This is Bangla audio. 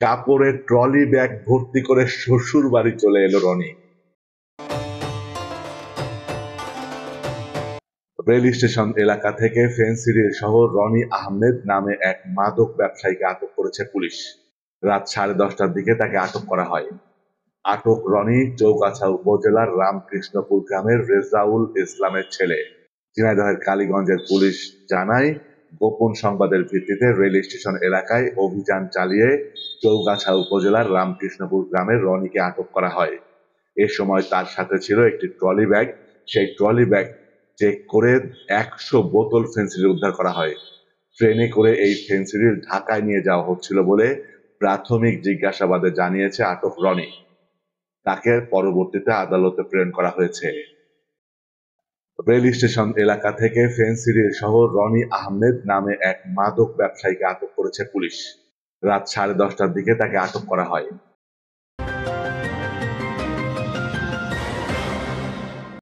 কাপড়ের ট্রলি ব্যাগ ভর্তি করে শ্বশুর বাড়ি চলে এলো রনি। রেল স্টেশন এলাকা থেকে ফেন্সিডির শহর রনি আহমেদ নামে এক মাদক ব্যবসায়ীকে আটক করেছে পুলিশ। রাত সাড়ে দশটার দিকে তাকে আটক করা হয়। আটক রনি চৌগাছা উপজেলার রামকৃষ্ণপুর গ্রামের রেজাউল ইসলামের ছেলে। ঝিনাইদহের কালীগঞ্জের পুলিশ জানায়, গোপন সংবাদের ভিত্তিতে রেল স্টেশন এলাকায় অভিযান চালিয়ে চৌগাছা উপজেলার রামকৃষ্ণপুর গ্রামের রনিকে আটক করা হয়। এ সময় তার সাথে ছিল একটি ট্রলি ব্যাগ। সেই ট্রলি ব্যাগ চেক করে একশো বোতল ফেন্সিডিল উদ্ধার করা হয়। ট্রেনে করে এই ফেন্সিডিল ঢাকায় নিয়ে যাওয়া হচ্ছিল বলে প্রাথমিক জিজ্ঞাসাবাদে জানিয়েছে আটক রনি। তাকে পরবর্তীতে আদালতে প্রেরণ করা হয়েছে। রেল স্টেশন এলাকা থেকে ফেন্সিডির শহর রনি আহমেদ নামে এক মাদক ব্যবসায়ীকে আটক করেছে পুলিশ। রাত সাড়ে দশটার দিকে তাকে আটক করা হয়।